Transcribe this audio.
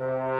you